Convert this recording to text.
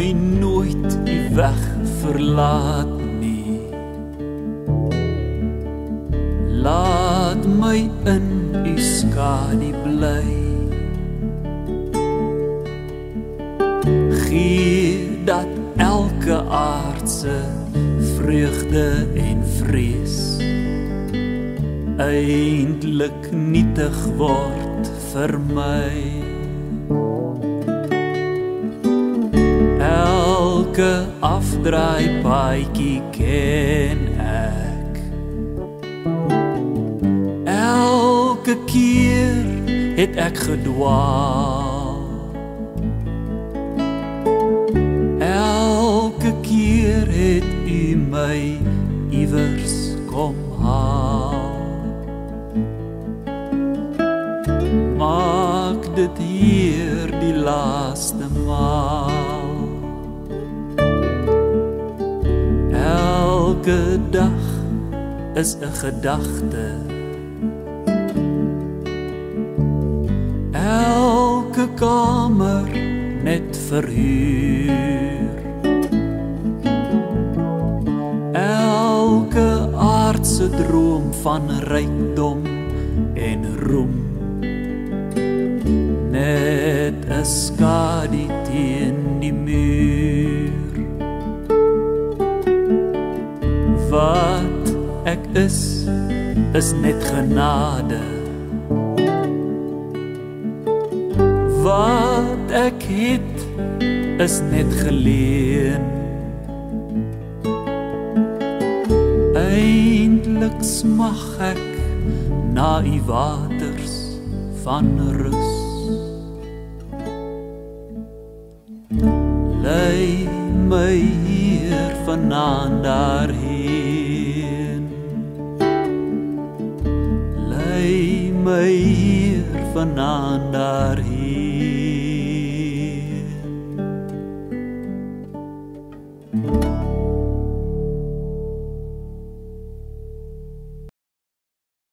my nooit u weg verlaat nie. Laat my in u skadu bly. Gee dat elke aardse vreugde en vrees eindelik nietig word vir my. Elke afdraai paadjie ken ek. Elke keer het ek gedwaal. Elke keer het u my iewers kom haal. Maak dit hier die laaste maal elke dag is 'n gedagte elke kamer net verhuur. Elke aardse droom van rykdom en roem. Net 'n skadu is is net genade. Wat ek het is net geleen. Eintlik smag ek na u waters van rus. Lei my hier vanaand daarheen my hier vanaand daarheen